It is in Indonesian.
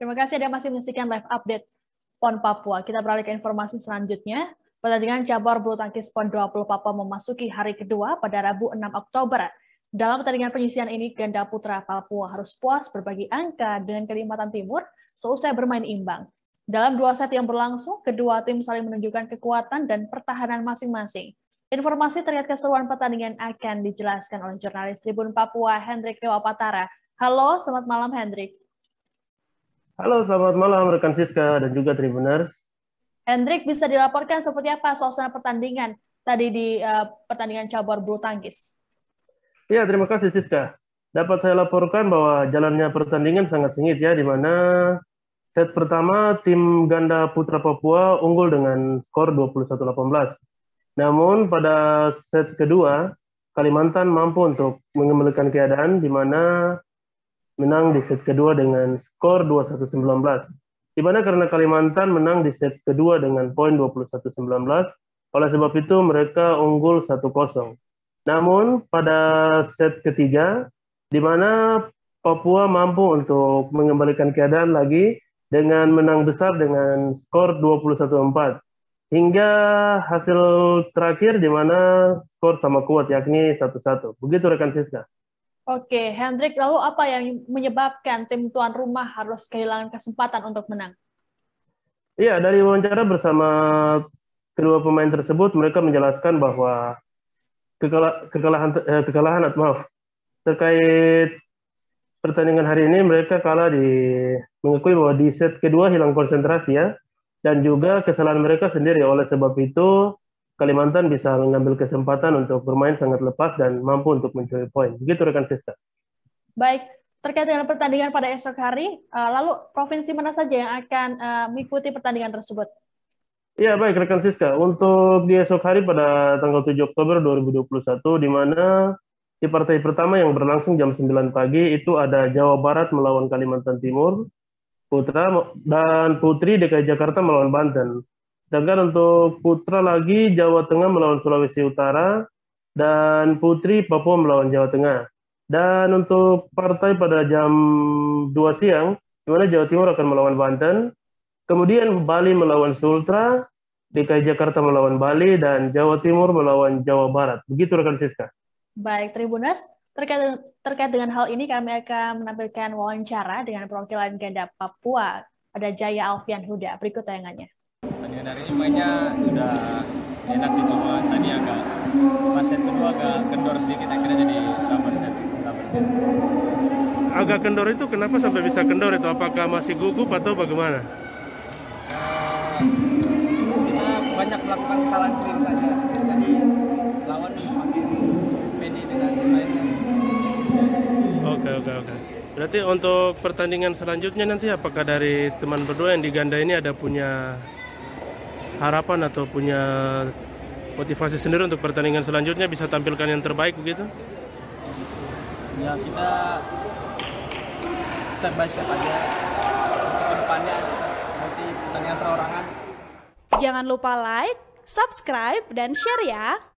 Terima kasih Anda masih menyaksikan live update PON Papua. Kita beralih ke informasi selanjutnya. Pertandingan cabur bulu tangkis PON 20 Papua memasuki hari kedua pada Rabu 6 Oktober. Dalam pertandingan penyisian ini, ganda putra Papua harus puas berbagi angka dengan Kalimantan Timur seusai bermain imbang. Dalam dua set yang berlangsung, kedua tim saling menunjukkan kekuatan dan pertahanan masing-masing. Informasi terkait keseruan pertandingan akan dijelaskan oleh jurnalis Tribun Papua Hendrik Dewapatara. Halo, selamat malam Hendrik. Halo, selamat malam rekan Siska dan juga Tribuners. Hendrik, bisa dilaporkan seperti apa suasana pertandingan tadi di uh, pertandingan cabur bulu tangkis? Ya, terima kasih Siska. Dapat saya laporkan bahwa jalannya pertandingan sangat sengit ya, di mana set pertama tim ganda putra Papua unggul dengan skor 21-18. Namun pada set kedua, Kalimantan mampu untuk mengembalikan keadaan di mana menang di set kedua dengan skor 21-19. Di mana karena Kalimantan menang di set kedua dengan poin 21-19, oleh sebab itu mereka unggul 1-0. Namun pada set ketiga, di mana Papua mampu untuk mengembalikan keadaan lagi dengan menang besar dengan skor 21-4. Hingga hasil terakhir di mana skor sama kuat yakni 1-1. Begitu rekan Siska. Oke, Hendrik, lalu apa yang menyebabkan tim tuan rumah harus kehilangan kesempatan untuk menang? Iya, dari wawancara bersama kedua pemain tersebut, mereka menjelaskan bahwa kekalahan eh, kekalahan maaf terkait pertandingan hari ini mereka kalah di mengakui bahwa di set kedua hilang konsentrasi ya dan juga kesalahan mereka sendiri oleh sebab itu Kalimantan bisa mengambil kesempatan untuk bermain sangat lepas dan mampu untuk mencuri poin. Begitu rekan Siska. Baik, terkait dengan pertandingan pada esok hari, uh, lalu provinsi mana saja yang akan uh, mengikuti pertandingan tersebut? Ya, baik rekan Siska. Untuk di esok hari pada tanggal 7 Oktober 2021, di mana di partai pertama yang berlangsung jam 9 pagi itu ada Jawa Barat melawan Kalimantan Timur, Putra dan Putri DKI Jakarta melawan Banten. Sedangkan untuk putra lagi Jawa Tengah melawan Sulawesi Utara dan putri Papua melawan Jawa Tengah. Dan untuk partai pada jam 2 siang, di mana Jawa Timur akan melawan Banten, kemudian Bali melawan Sultra, DKI Jakarta melawan Bali, dan Jawa Timur melawan Jawa Barat. Begitu rekan Siska. Baik, Tribunas. Terkait, terkait dengan hal ini, kami akan menampilkan wawancara dengan perwakilan ganda Papua. Ada Jaya Alfian Huda. Berikut tayangannya. Pertandingan hari ini mainnya sudah enak sih cuma tadi agak pas set kedua agak kendor sedikit akhirnya jadi rubber set rubber Agak kendor itu kenapa sampai bisa kendor itu? Apakah masih gugup atau bagaimana? Uh, kita banyak melakukan kesalahan sendiri saja jadi lawan semakin pede dengan mainnya. Oke oke oke. Berarti untuk pertandingan selanjutnya nanti apakah dari teman berdua yang diganda ini ada punya harapan atau punya motivasi sendiri untuk pertandingan selanjutnya bisa tampilkan yang terbaik begitu? Ya kita step by step aja ke depannya nanti pertandingan perorangan. Jangan lupa like, subscribe, dan share ya.